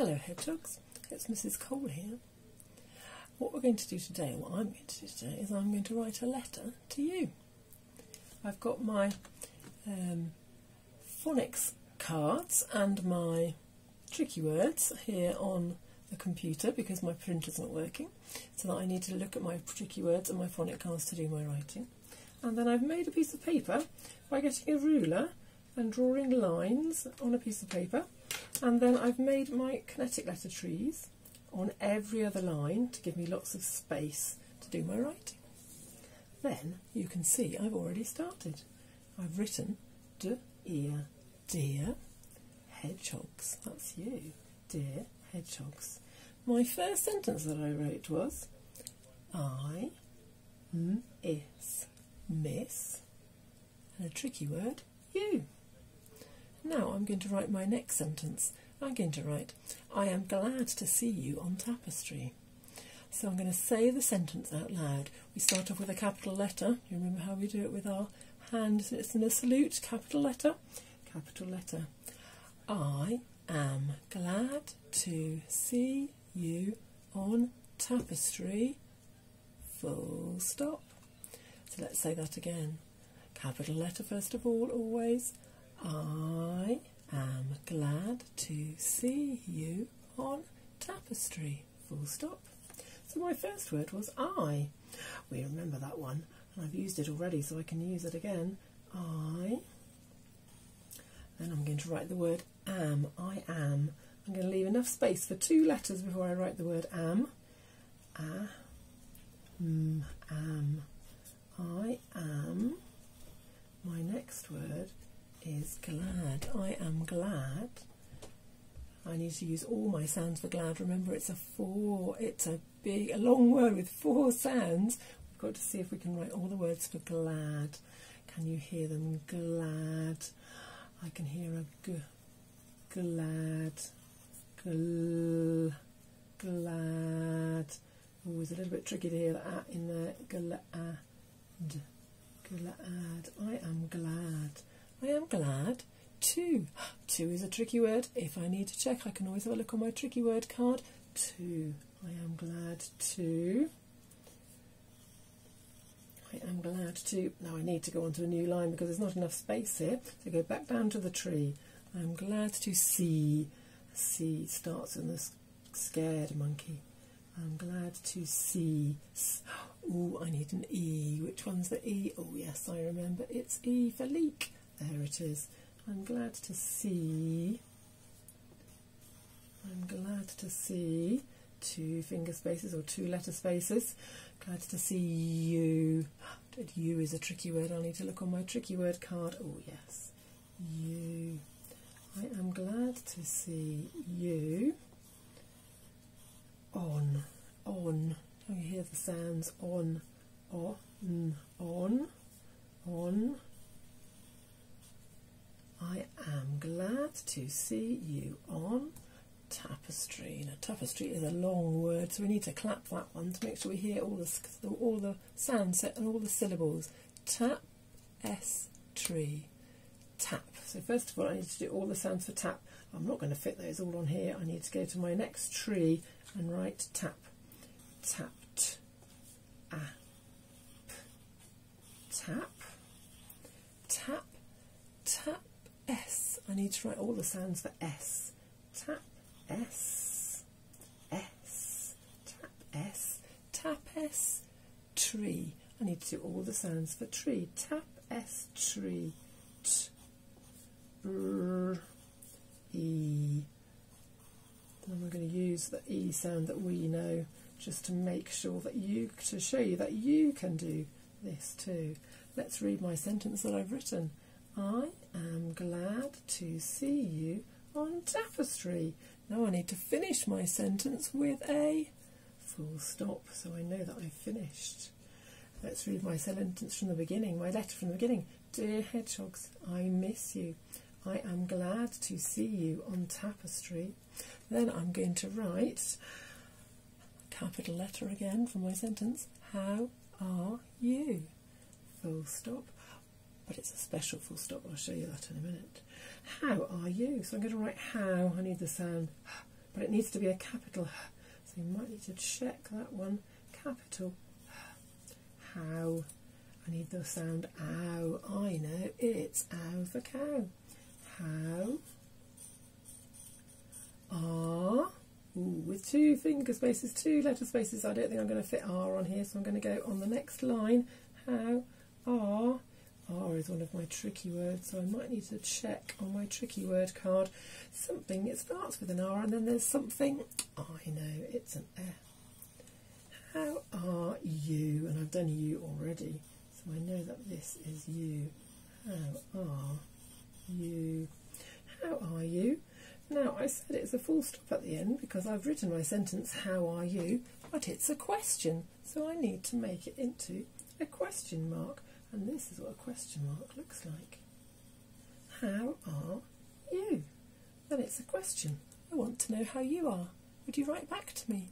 Hello Hedgehogs, it's Mrs Cole here. What we're going to do today, what I'm going to do today, is I'm going to write a letter to you. I've got my um, phonics cards and my tricky words here on the computer because my printer's not working, so that I need to look at my tricky words and my phonic cards to do my writing. And then I've made a piece of paper by getting a ruler and drawing lines on a piece of paper and then I've made my kinetic letter trees on every other line to give me lots of space to do my writing. Then you can see I've already started. I've written de, ear, dear, hedgehogs. That's you, dear hedgehogs. My first sentence that I wrote was I miss, miss, and a tricky word, you. Now I'm going to write my next sentence. I'm going to write, I am glad to see you on tapestry. So I'm going to say the sentence out loud. We start off with a capital letter. You remember how we do it with our hand? It's in a salute, capital letter. Capital letter. I am glad to see you on tapestry. Full stop. So let's say that again. Capital letter first of all, always. I am glad to see you on tapestry. Full stop. So my first word was I. We remember that one, and I've used it already, so I can use it again. I. Then I'm going to write the word am. I am. I'm going to leave enough space for two letters before I write the word am. A, m, am. I am. My next word is glad. I am glad. I need to use all my sounds for glad. Remember, it's a four, it's a big, a long word with four sounds. We've got to see if we can write all the words for glad. Can you hear them? Glad. I can hear a g, glad, gl, glad. Oh, it's a little bit tricky to hear that in there. Glad, glad. I am glad. I am glad to. To is a tricky word. If I need to check, I can always have a look on my tricky word card. Two. I am glad to. I am glad to. Now I need to go on to a new line because there's not enough space here. So go back down to the tree. I am glad to see. See starts in the scared monkey. I'm glad to see. Oh, I need an E. Which one's the E? Oh, yes, I remember. It's E for leek. There it is. I'm glad to see. I'm glad to see two finger spaces or two letter spaces. Glad to see you. You is a tricky word. I'll need to look on my tricky word card. Oh, yes. You. I am glad to see you. On. On. Can you hear the sounds? On. On. On. On. I am glad to see you on tapestry. Now, tapestry is a long word, so we need to clap that one to make sure we hear all the all the sound set and all the syllables. Tap, s, tree, tap. So first of all, I need to do all the sounds for tap. I'm not going to fit those all on here. I need to go to my next tree and write tap, tapped, a, p, tap, tap, tap S. I need to write all the sounds for S. Tap S. S. Tap S. Tap S. Tree. I need to do all the sounds for tree. Tap S. Tree. T. R. E. And we're going to use the E sound that we know just to make sure that you, to show you that you can do this too. Let's read my sentence that I've written. I am glad to see you on tapestry. Now I need to finish my sentence with a full stop so I know that I've finished. Let's read my sentence from the beginning, my letter from the beginning. Dear hedgehogs, I miss you. I am glad to see you on tapestry. Then I'm going to write capital letter again for my sentence. How are you? Full stop but it's a special full stop. I'll show you that in a minute. How are you? So I'm going to write how. I need the sound but it needs to be a capital. So you might need to check that one. Capital. How. I need the sound ow. I know it's ow for cow. How. R. Ooh, with two finger spaces, two letter spaces. I don't think I'm going to fit R on here, so I'm going to go on the next line. How. R. R is one of my tricky words, so I might need to check on my tricky word card something. It starts with an R and then there's something. I know, it's an F. How are you? And I've done you already, so I know that this is you. How are you? How are you? Now, I said it's a full stop at the end because I've written my sentence, How are you? But it's a question, so I need to make it into a question mark. And this is what a question mark looks like. How are you? Then it's a question. I want to know how you are. Would you write back to me?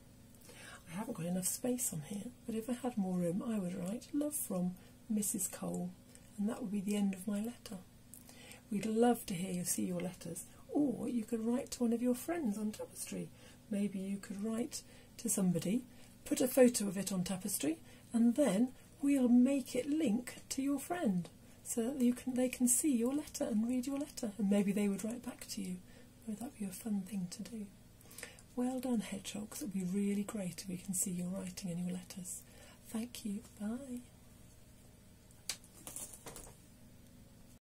I haven't got enough space on here, but if I had more room, I would write love from Mrs. Cole, and that would be the end of my letter. We'd love to hear you see your letters, or you could write to one of your friends on tapestry. Maybe you could write to somebody, put a photo of it on tapestry, and then we'll make it link to your friend so that you can they can see your letter and read your letter and maybe they would write back to you. Oh, would that would be a fun thing to do? Well done, hedgehogs. It would be really great if we can see your writing and your letters. Thank you. Bye.